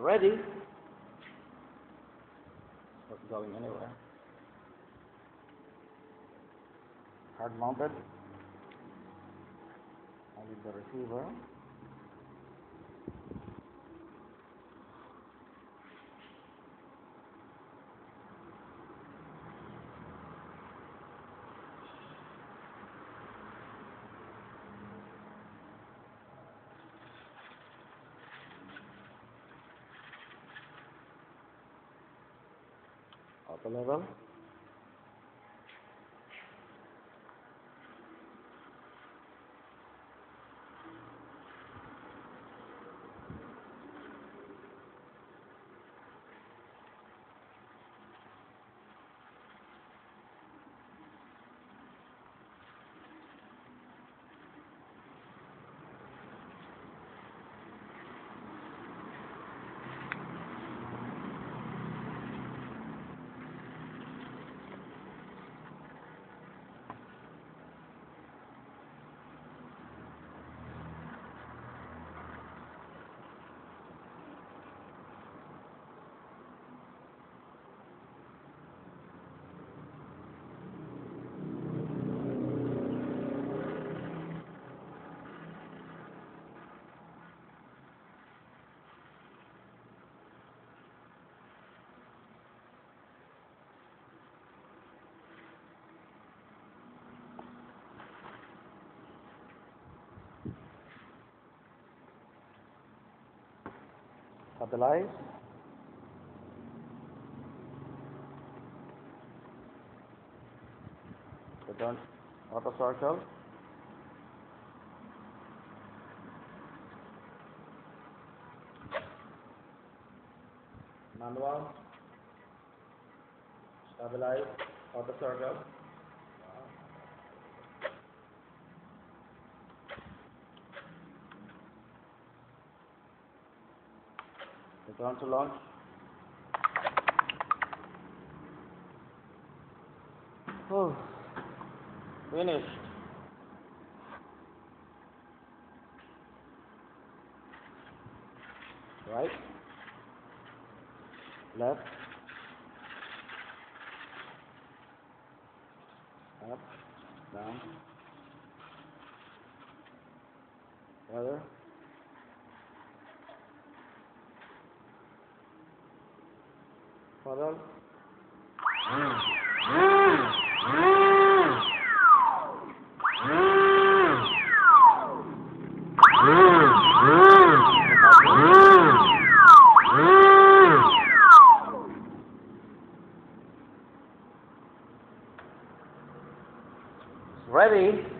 ready. Not going anywhere. Hard mounted. I with the receiver. Auto level. Stabilize. Return auto circle. Manual. Stabilize auto circle. Return to launch. Oh, finished. Right, left, up, down, other. Ready.